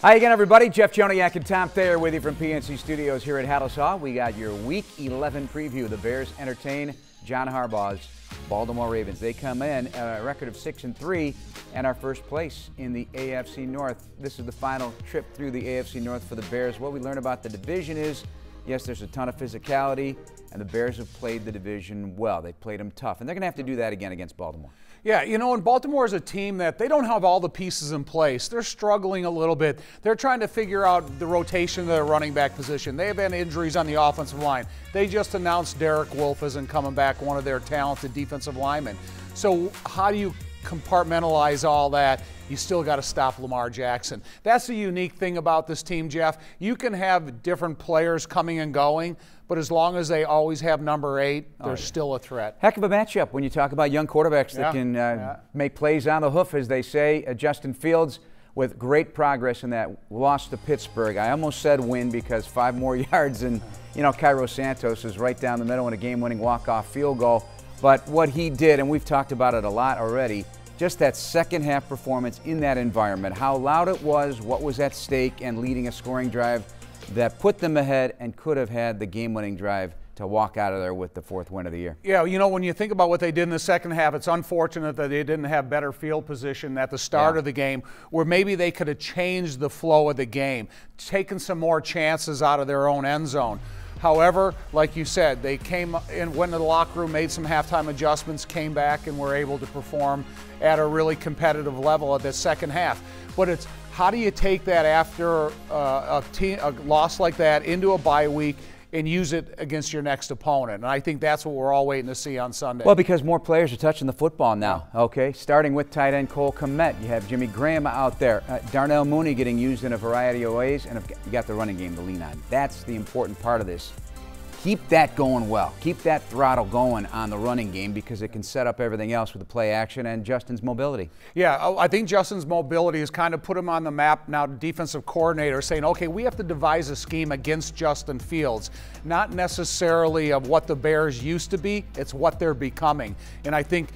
Hi again, everybody. Jeff Joniak and Tom Thayer with you from PNC Studios here at Halas We got your Week 11 preview. The Bears entertain John Harbaugh's Baltimore Ravens. They come in at a record of six and three and are first place in the AFC North. This is the final trip through the AFC North for the Bears. What we learn about the division is, yes, there's a ton of physicality, and the Bears have played the division well. They played them tough, and they're going to have to do that again against Baltimore. Yeah, you know, and Baltimore is a team that they don't have all the pieces in place. They're struggling a little bit. They're trying to figure out the rotation of their running back position. They have had injuries on the offensive line. They just announced Derek Wolfe isn't coming back, one of their talented defensive linemen. So, how do you compartmentalize all that, you still got to stop Lamar Jackson. That's the unique thing about this team, Jeff. You can have different players coming and going, but as long as they always have number eight, they're oh, yeah. still a threat. Heck of a matchup when you talk about young quarterbacks yeah. that can uh, yeah. make plays on the hoof, as they say. Uh, Justin Fields with great progress in that loss to Pittsburgh. I almost said win because five more yards, and you know Cairo Santos is right down the middle in a game-winning walk-off field goal. But what he did, and we've talked about it a lot already, just that second half performance in that environment, how loud it was, what was at stake, and leading a scoring drive that put them ahead and could have had the game winning drive to walk out of there with the fourth win of the year. Yeah, you know, when you think about what they did in the second half, it's unfortunate that they didn't have better field position at the start yeah. of the game, where maybe they could have changed the flow of the game, taken some more chances out of their own end zone. However, like you said, they came and went to the locker room, made some halftime adjustments, came back, and were able to perform at a really competitive level at the second half. But it's how do you take that after uh, a, team, a loss like that into a bye week and use it against your next opponent. And I think that's what we're all waiting to see on Sunday. Well, because more players are touching the football now, okay? Starting with tight end Cole Kmet. You have Jimmy Graham out there. Uh, Darnell Mooney getting used in a variety of ways, and you got the running game to lean on. That's the important part of this keep that going well. Keep that throttle going on the running game because it can set up everything else with the play action and Justin's mobility. Yeah, oh, I think Justin's mobility has kind of put him on the map now. Defensive coordinator saying, okay, we have to devise a scheme against Justin Fields, not necessarily of what the Bears used to be, it's what they're becoming. And I think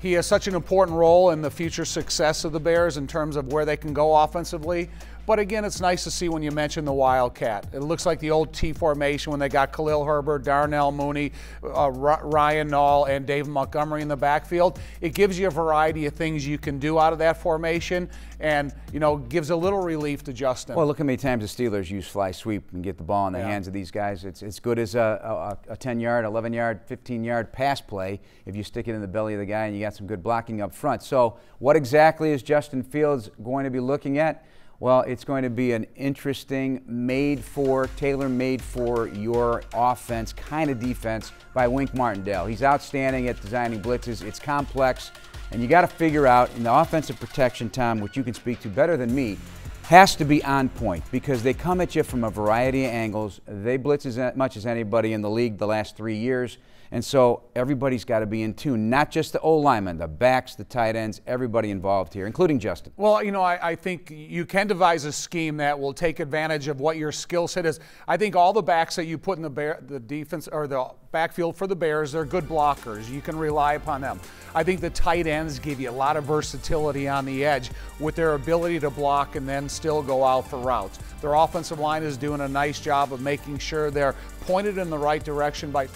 he has such an important role in the future success of the Bears in terms of where they can go offensively. But again, it's nice to see when you mention the Wildcat. It looks like the old T formation when they got Khalil Herbert, Darnell Mooney, uh, Ryan Nall, and David Montgomery in the backfield. It gives you a variety of things you can do out of that formation and, you know, gives a little relief to Justin. Well, look how many times the Steelers use fly sweep and get the ball in the yeah. hands of these guys. It's as good as a, a, a 10 yard, 11 yard, 15 yard pass play if you stick it in the belly of the guy and you got some good blocking up front. So, what exactly is Justin Fields going to be looking at? Well, it's going to be an interesting, made for, tailor made for your offense kind of defense by Wink Martindale. He's outstanding at designing blitzes. It's complex, and you got to figure out in the offensive protection, Tom, which you can speak to better than me, has to be on point because they come at you from a variety of angles. They blitz as much as anybody in the league the last three years. And so everybody's got to be in tune, not just the O linemen, the backs, the tight ends, everybody involved here, including Justin. Well, you know, I, I think you can devise a scheme that will take advantage of what your skill set is. I think all the backs that you put in the, bear, the defense or the backfield for the Bears, they're good blockers. You can rely upon them. I think the tight ends give you a lot of versatility on the edge with their ability to block and then still go out for routes. Their offensive line is doing a nice job of making sure they're pointed in the right direction by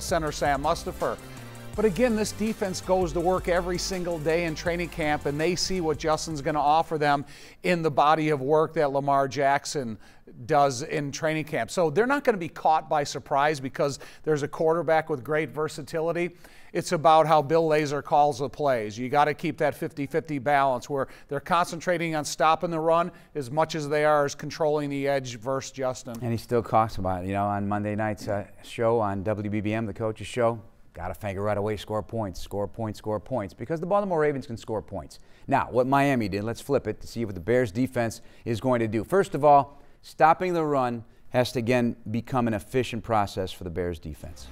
center Sam Mustipher. But again, this defense goes to work every single day in training camp, and they see what Justin's going to offer them in the body of work that Lamar Jackson does in training camp. So they're not going to be caught by surprise because there's a quarterback with great versatility. It's about how Bill Lazor calls the plays. You got to keep that 50 50 balance where they're concentrating on stopping the run as much as they are as controlling the edge versus Justin. And he still talks about it. You know, on Monday night's uh, show on WBBM, the coach's show, got to figure right away, score points, score points, score points, because the Baltimore Ravens can score points. Now, what Miami did, let's flip it to see what the Bears defense is going to do. First of all, stopping the run has to again become an efficient process for the Bears defense.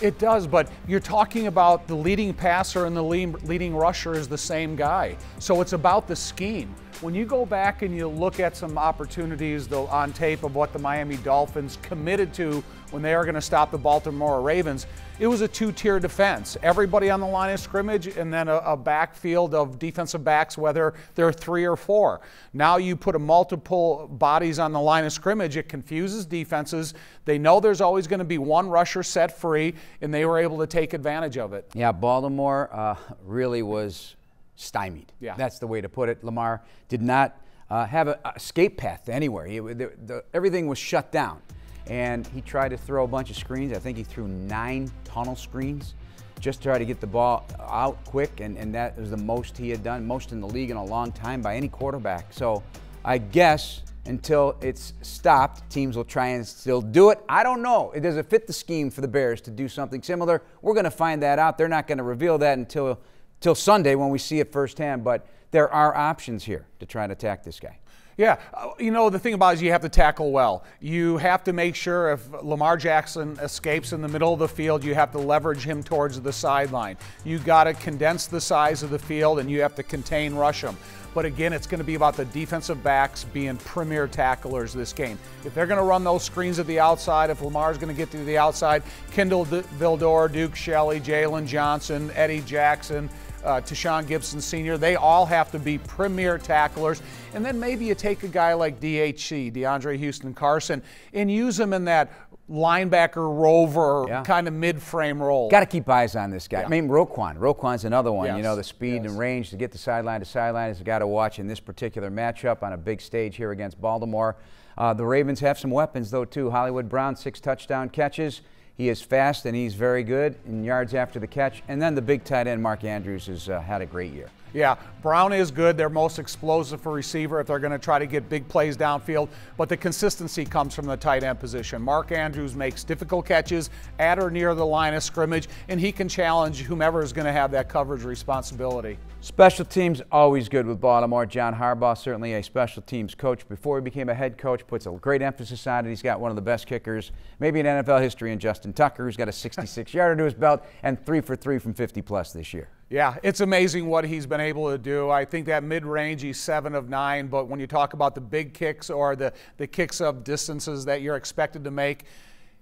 It does, but you're talking about the leading passer and the leading rusher is the same guy. So it's about the scheme. when you go back and you look at some opportunities though, on tape of what the Miami Dolphins committed to when they are going to stop the Baltimore Ravens, it was a two tier defense. Everybody on the line of scrimmage, and then a, a, backfield of defensive backs, whether they're three or four. Now you put a multiple bodies on the line of scrimmage, it confuses defenses. They know there's always going to be one rusher set free, and they were able to take advantage of it. Yeah, Baltimore uh, really was stymied. Yeah. That's the way to put it. Lamar did not uh, have an escape path anywhere. He, the, the, everything was shut down. And he tried to throw a bunch of screens. I think he threw nine tunnel screens just to try to get the ball out quick. And, and that was the most he had done, most in the league in a long time by any quarterback. So I guess until it's stopped, teams will try and still do it. I don't know. It doesn't fit the scheme for the Bears to do something similar. We're going to find that out. They're not going to reveal that until till Sunday when we see it firsthand. But there are options here to try and attack this guy. Yeah, uh, you know, the thing about is you have to tackle well. You have to make sure if Lamar Jackson escapes in the middle of the field, you have to leverage him towards the sideline. You got to condense the size of the field and you have to contain rush him. But again, it's going to be about the defensive backs being premier tacklers this game. If they're going to run those screens at the outside, if Lamar's going to get to the outside, Kindle Vildor, Duke Shelley, Jaylon Johnson, Eddie Jackson, uh, Tashaun Gipson Sr., they all have to be premier tacklers. And then maybe you take a guy like DHC, DeAndre Houston Carson, and use him in that linebacker rover yeah. kind of mid-frame role. Got to keep eyes on this guy. Yeah. I mean, Roquan. Roquan's another one. Yes. You know, the speed yes. and range to get the sideline to sideline is a guy to watch in this particular matchup on a big stage here against Baltimore. Uh, the Ravens have some weapons, though, too. Hollywood Brown, six touchdown catches. He is fast and he's very good in yards after the catch. And then the big tight end, Mark Andrews, has uh, had a great year. Yeah, Brown is good. They're most explosive for receiver if they're going to try to get big plays downfield. But the consistency comes from the tight end position. Mark Andrews makes difficult catches at or near the line of scrimmage, and he can challenge whomever is going to have that coverage responsibility. Special teams always good with Baltimore. John Harbaugh, certainly a special teams coach. Before he became a head coach, puts a great emphasis on it. He's got one of the best kickers, maybe in NFL history, in Justin Tucker, who's got a 66 yarder to his belt and three for three from 50 plus this year. Yeah, it's amazing what he's been able to do. I think that mid range, he's seven of nine, but when you talk about the big kicks or the, the kicks of distances that you're expected to make,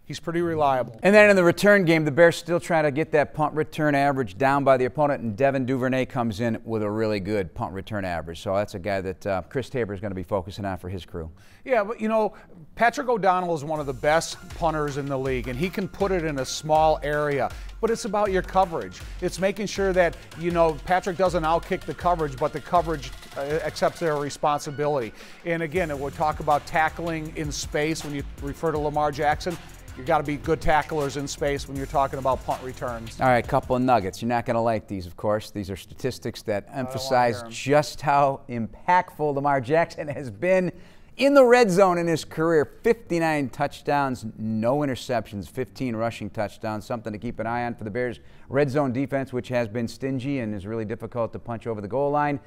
he's pretty reliable. And then in the return game, the Bears still trying to get that punt return average down by the opponent, and Devin Duvernay comes in with a really good punt return average. So that's a guy that uh, Chris Tabor is going to be focusing on for his crew. Yeah, but you know, Patrick O'Donnell is one of the best punters in the league, and he can put it in a small area. But it's about your coverage. It's making sure that, you know, Patrick doesn't outkick the coverage, but the coverage uh, accepts their responsibility. And again, we'll talk about tackling in space when you refer to Lamar Jackson you got to be good tacklers in space when you're talking about punt returns. All right, a couple of nuggets. You're not going to like these, of course. These are statistics that emphasize just how impactful Lamar Jackson has been in the red zone in his career. 59 touchdowns, no interceptions, 15 rushing touchdowns. Something to keep an eye on for the Bears' red zone defense, which has been stingy and is really difficult to punch over the goal line.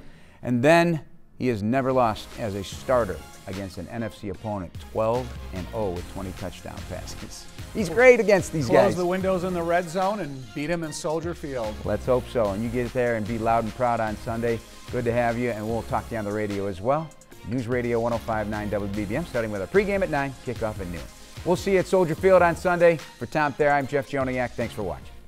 And then he has never lost as a starter against an NFC opponent, 12 and 0 with 20 touchdown passes. He's great against these Close guys. Close the windows in the red zone and beat him in Soldier Field. Let's hope so. And you get there and be loud and proud on Sunday. Good to have you, and we'll talk to you on the radio as well. News Radio 1059 WBBM, starting with our pregame at 9, kickoff at noon. We'll see you at Soldier Field on Sunday. For Tom Thayer, I'm Jeff Joniak. Thanks for watching.